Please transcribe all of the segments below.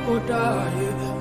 ìgbà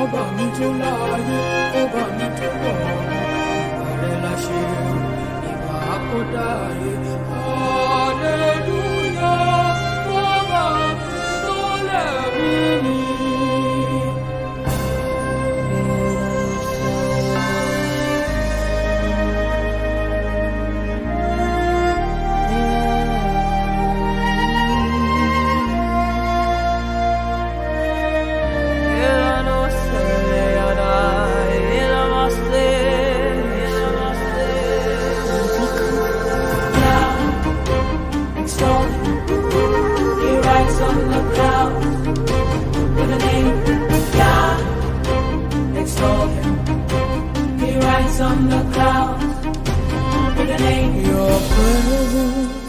ọba mi tó láàyè ọba mi tó wọ̀ ọ́ ààrẹ láṣẹ ìwà àkọ́dá ayé. on the clouds. Your name, your presence.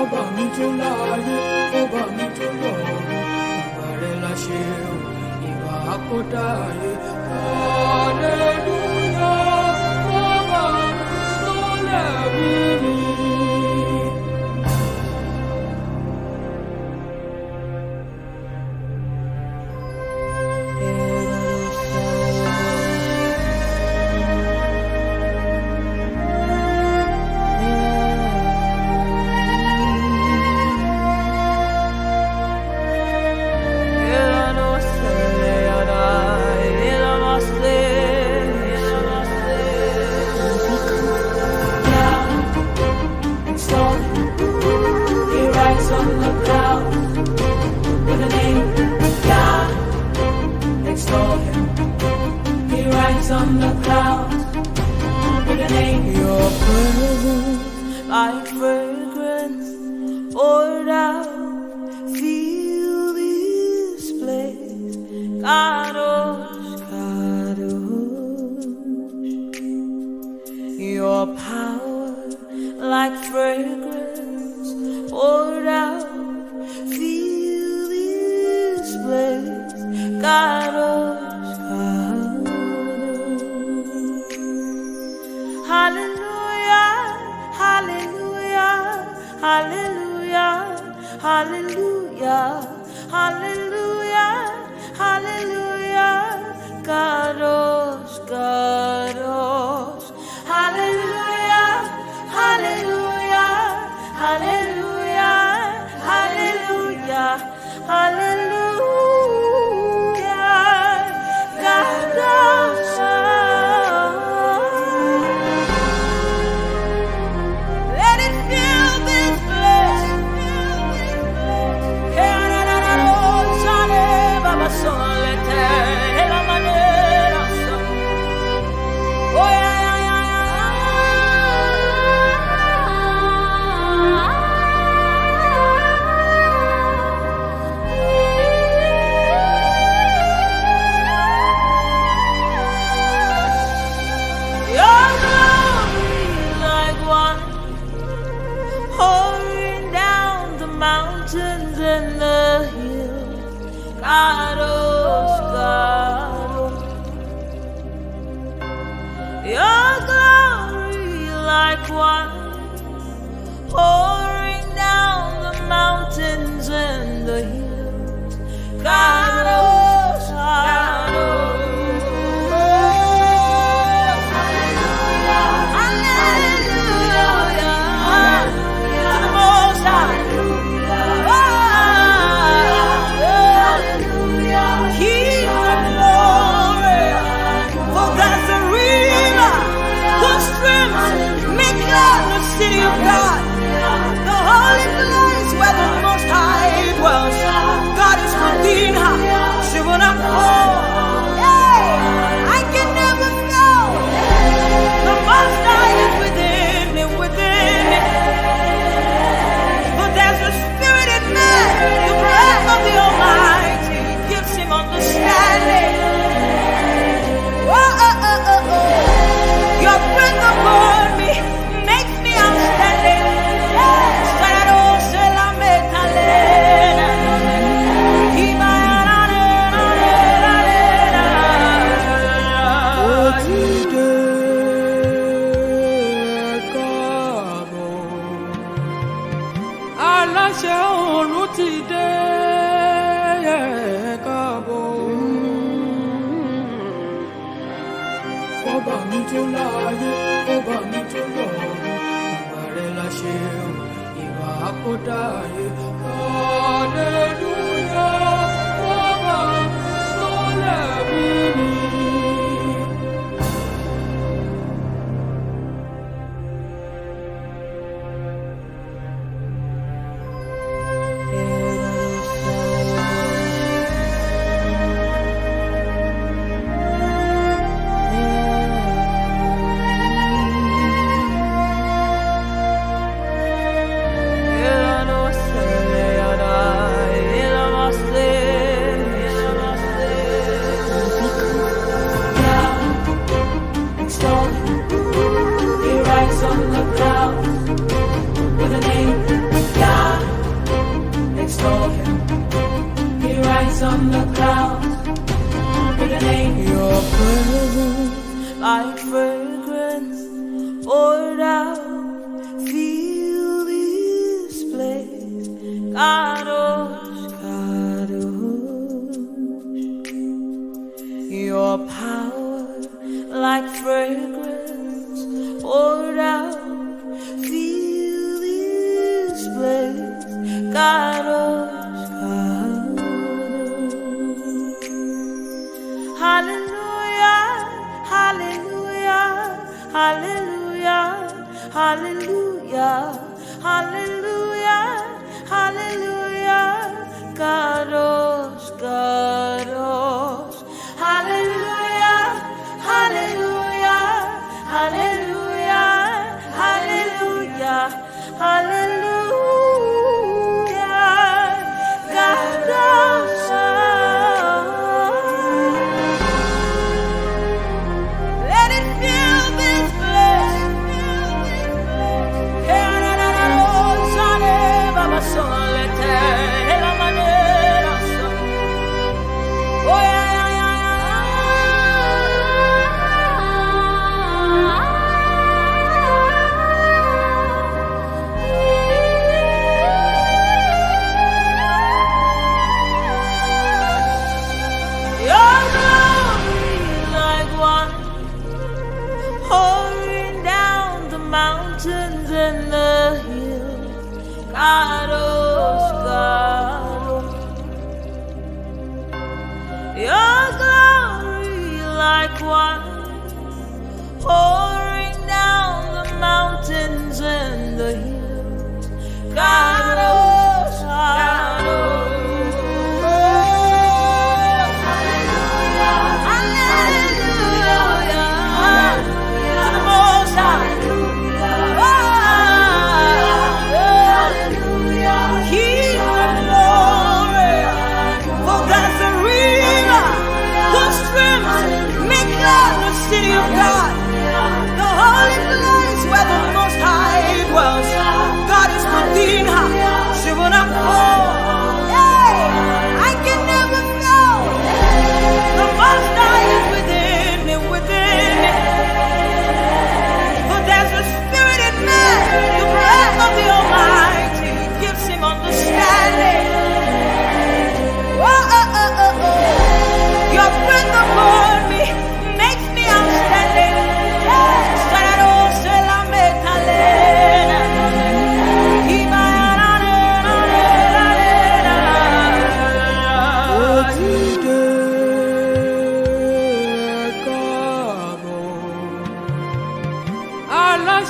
ọba mi tó láàyè ọba mi tó lọ́run ìwà rẹ̀ la ṣe o ìwà àkọ́dá ayé hallelujah ọba mi tó lẹ́rù. on the cloud. mi tó láàyè ó bá mi tó lọ́rùn ìwà.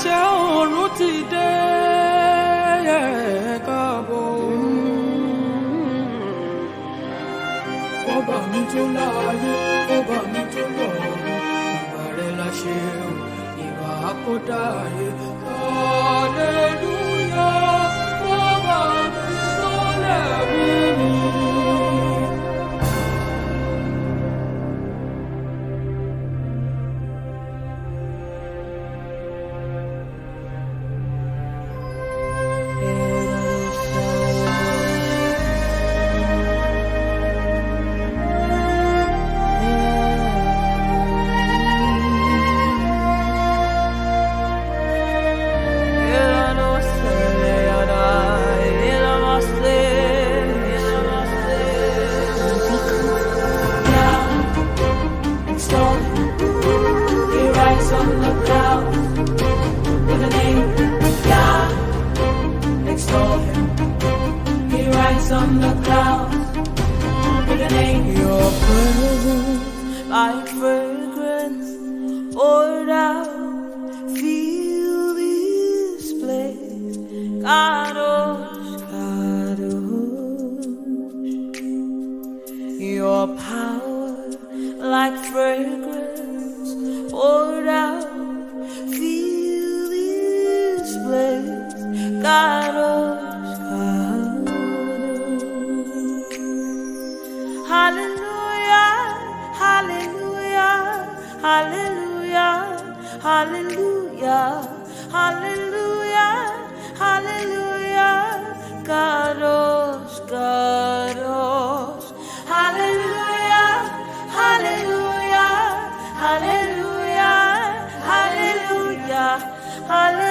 àṣẹ òòrùn ti dé káàbọ̀ ọba mi tó láàyè ọba mi tó lọ́rùn ìwà rẹ̀ láṣẹ ìwà àkọ́dá ayé hallelujah ọba mi tó lẹ́bùn. Hallelujah.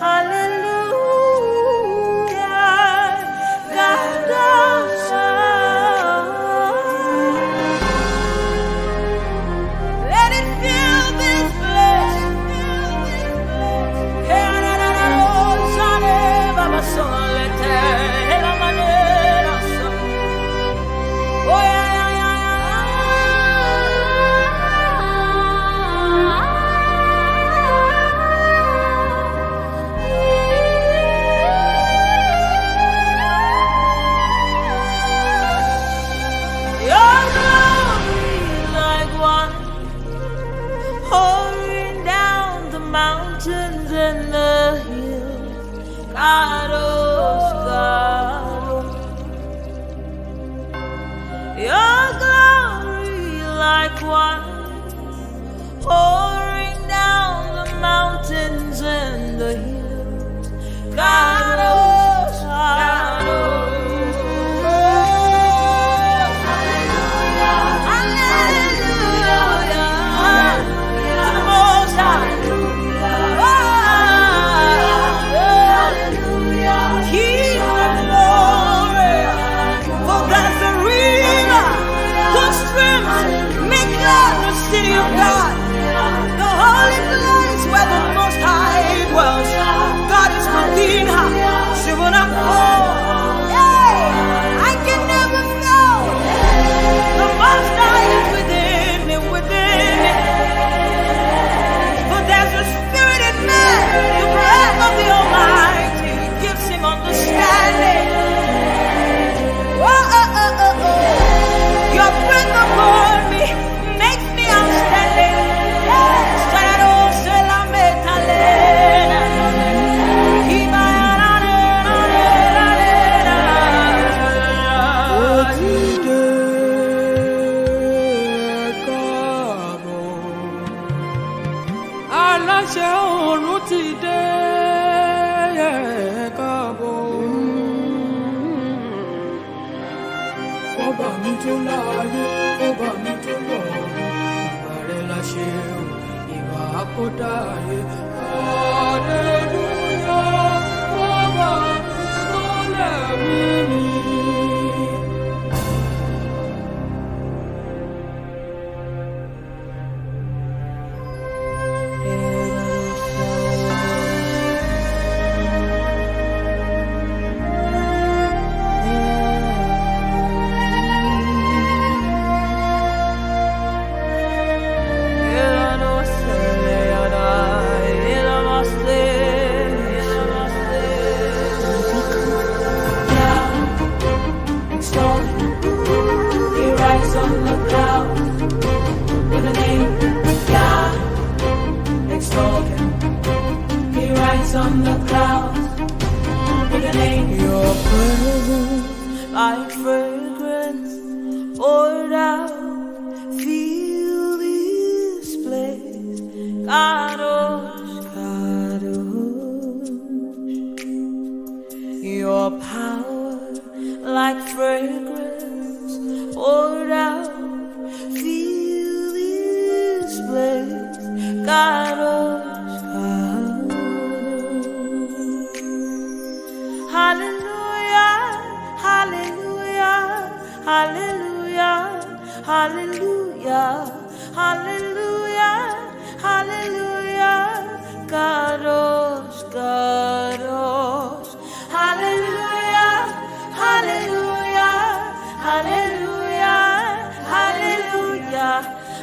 Hallelujah,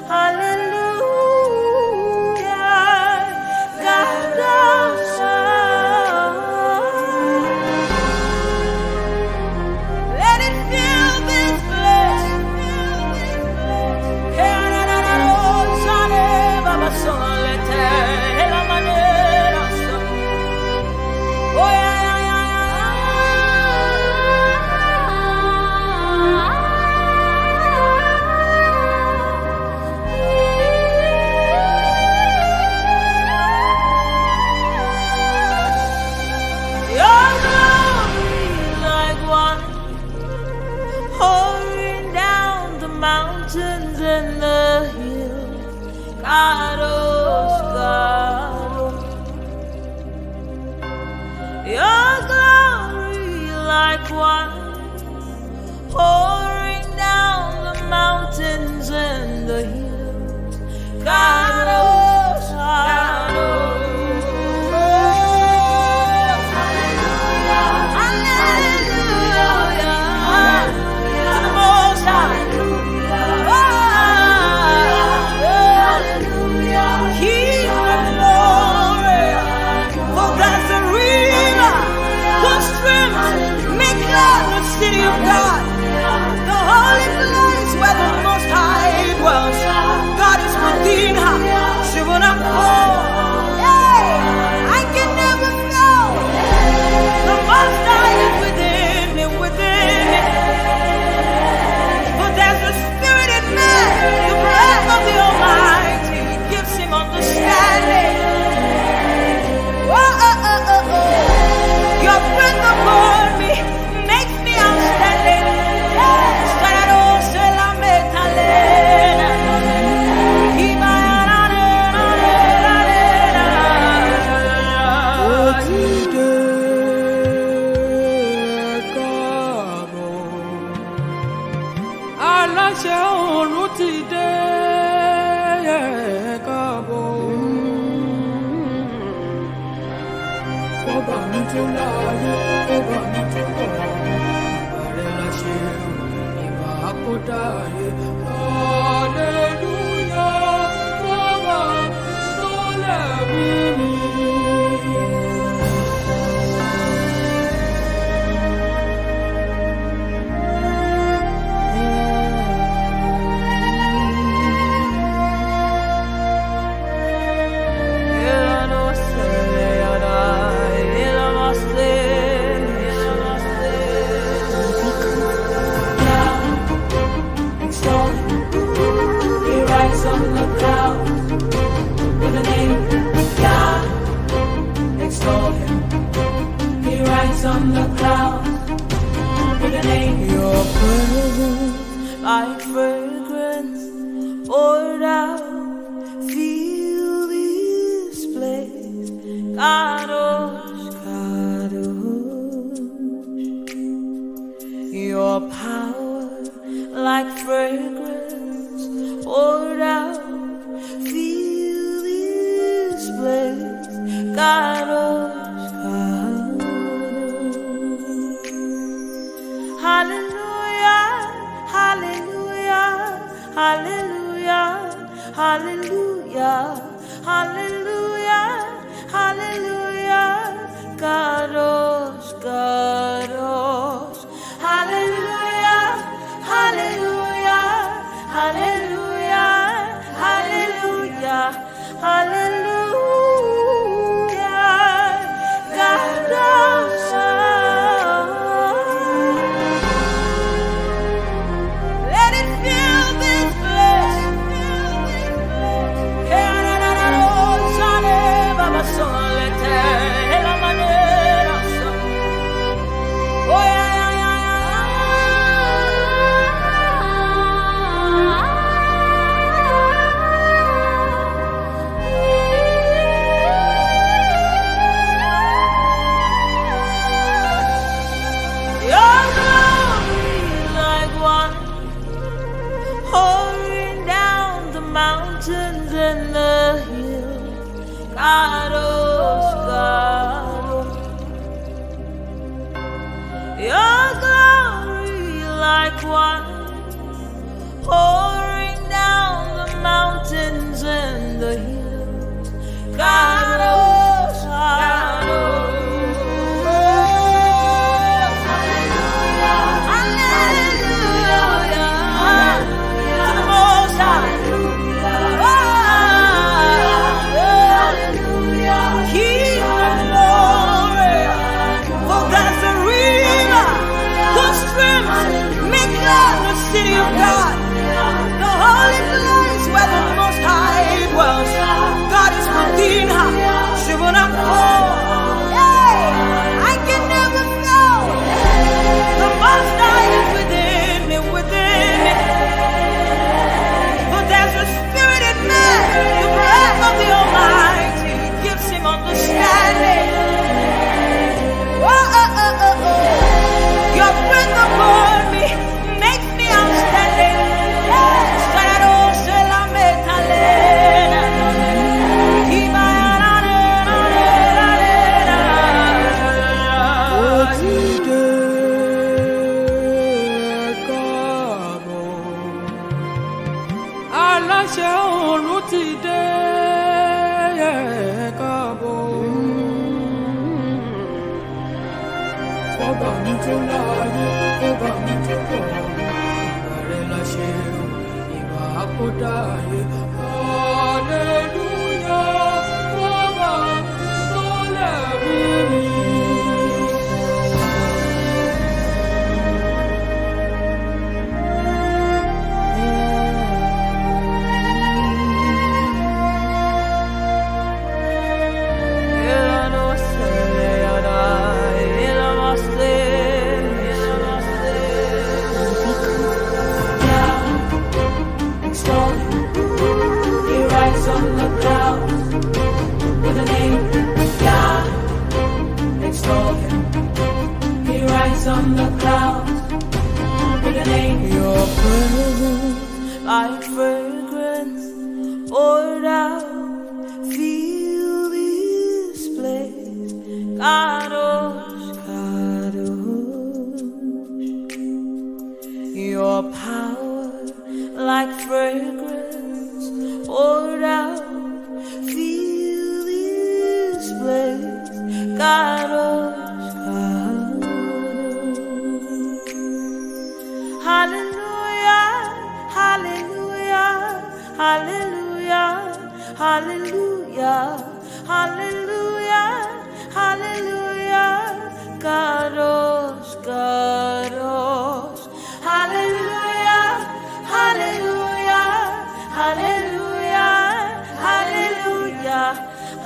hallelujah,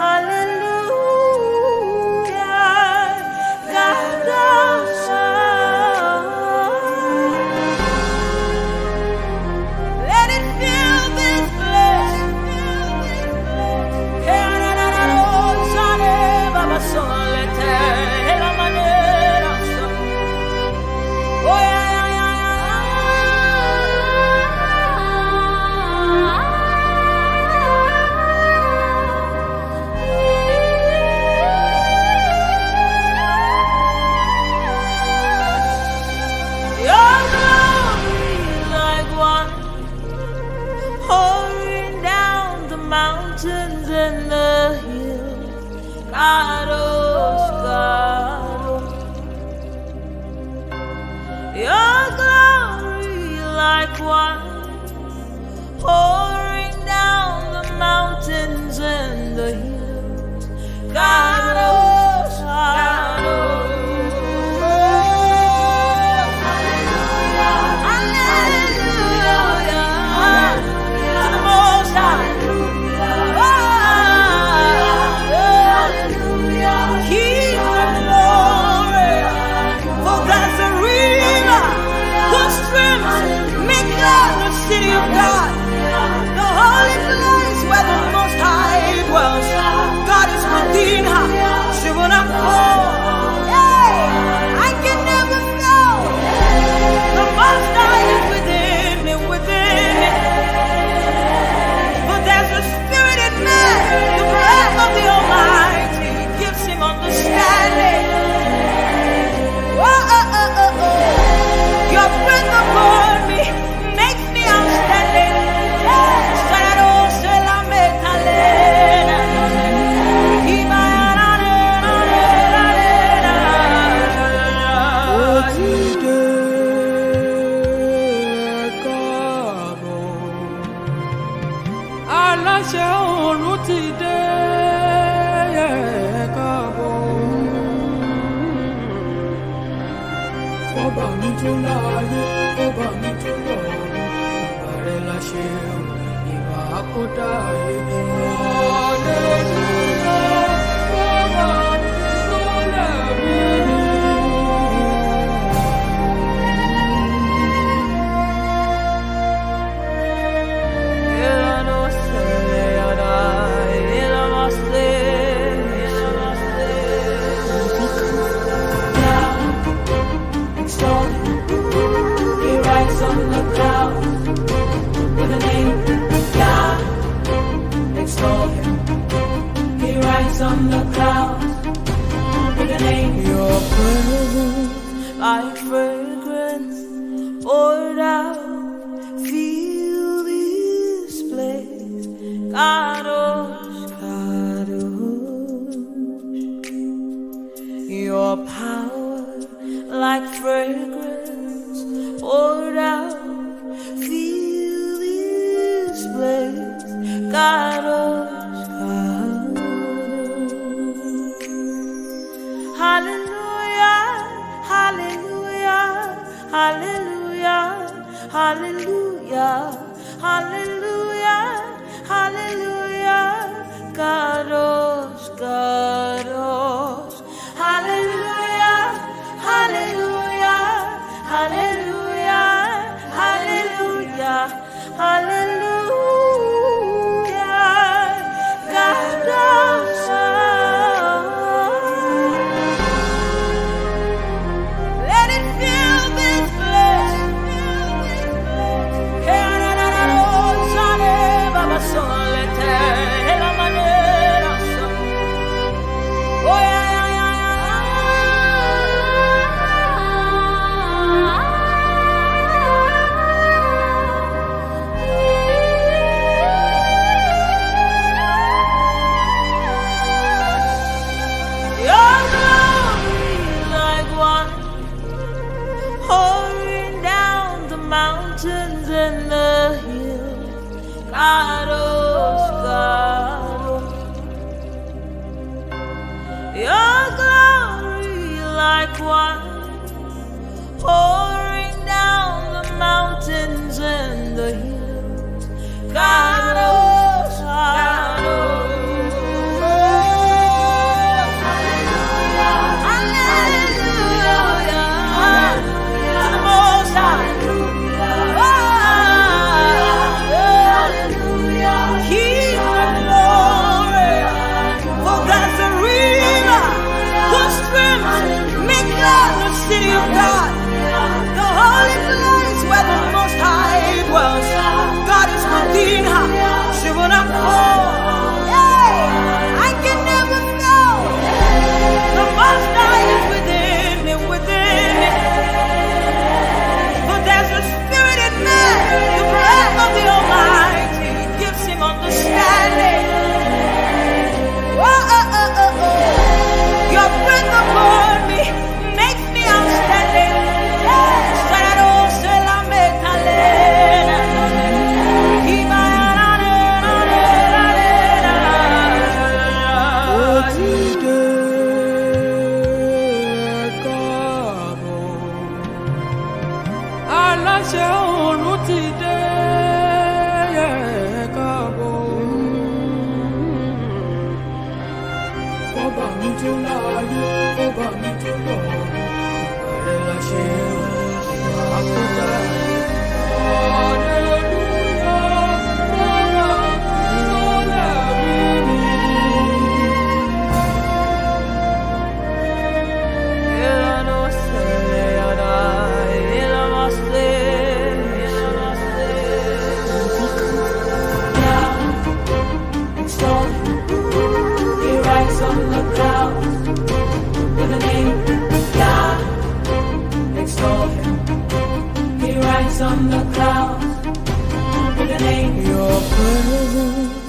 hallelujah, on the clouds, with your name. Your presence.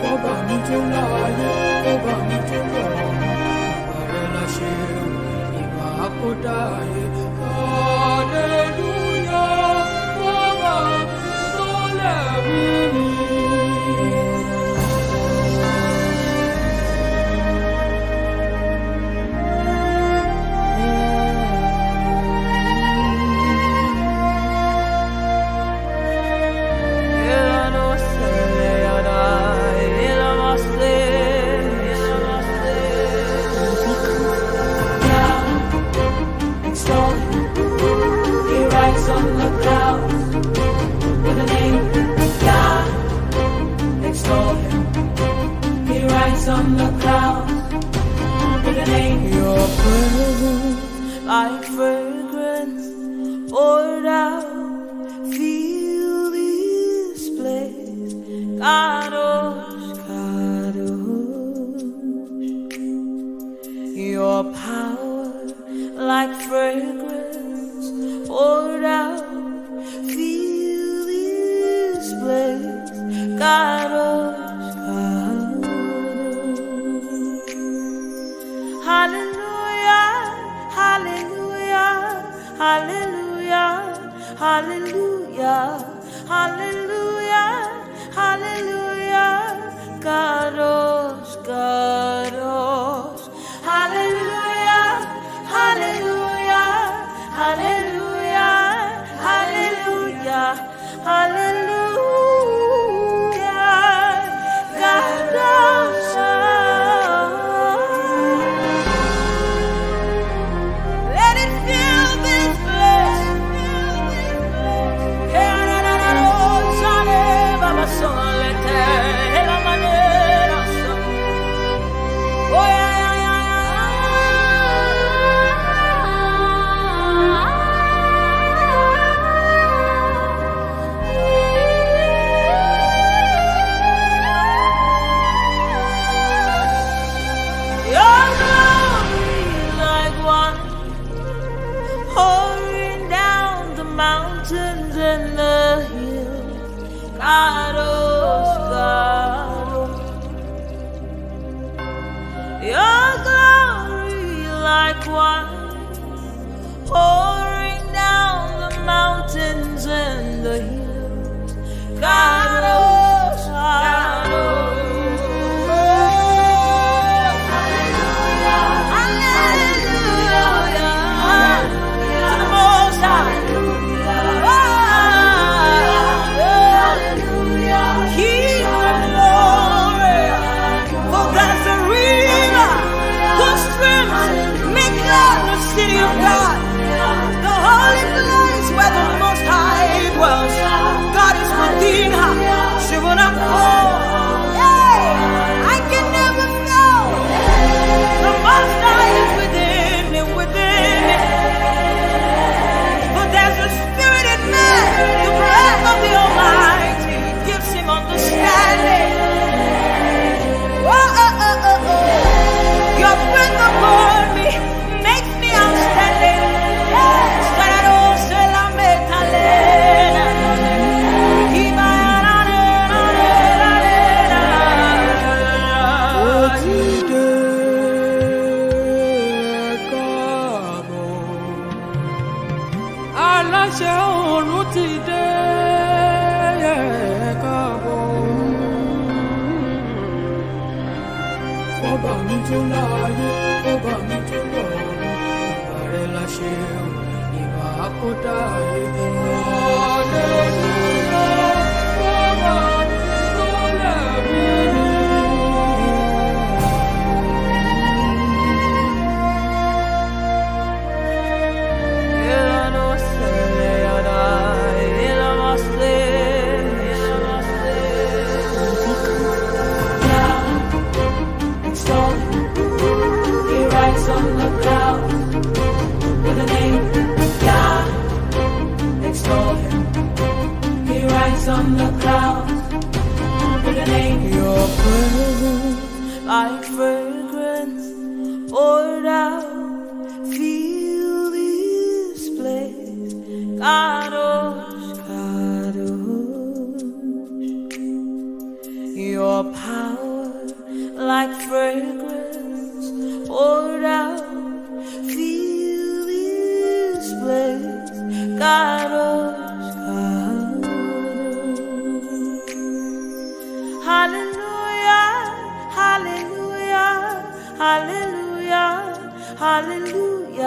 fọba mi jó láàyè fọba mi jó lọ́run ààrẹ la ṣe ìwà àkódáyé. on the cloud with your name. Your I ọba mi ti pọ̀ ìbá. He rides on the clouds with an angel.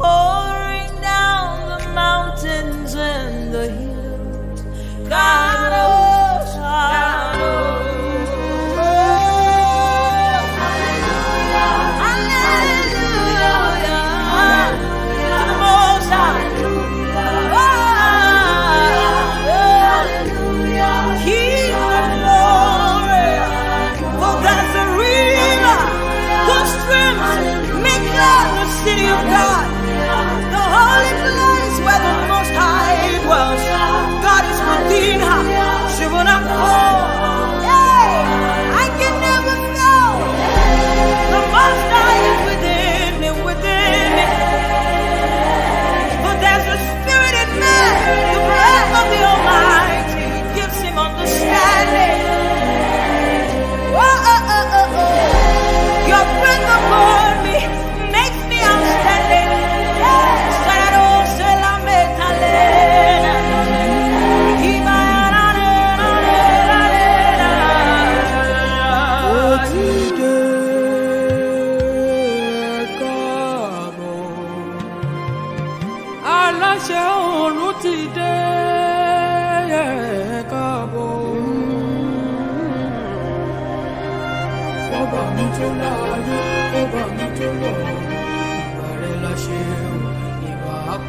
Pouring down the mountains and the hills. Kadosh,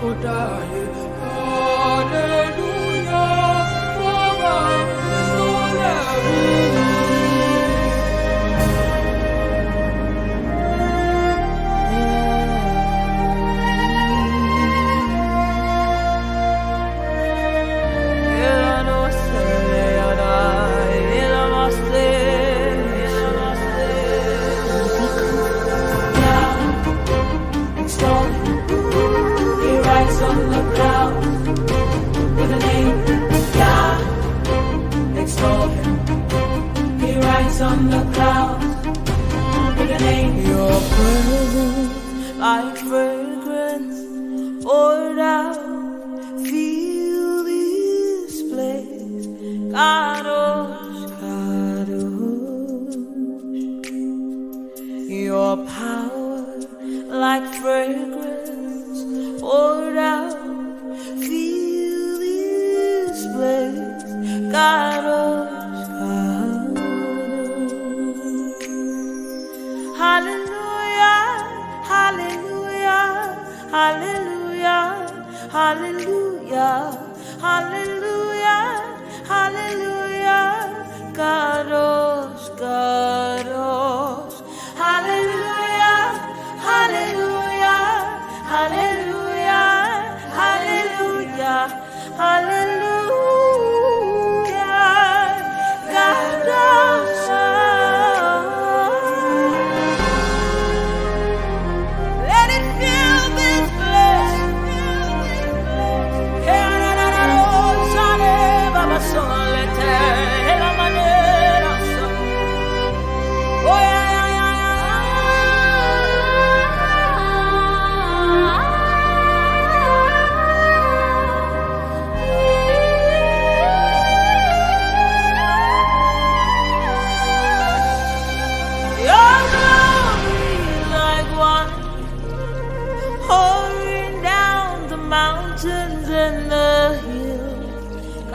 Oh, die.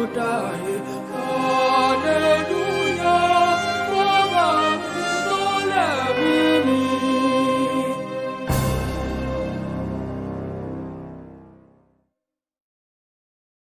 or die.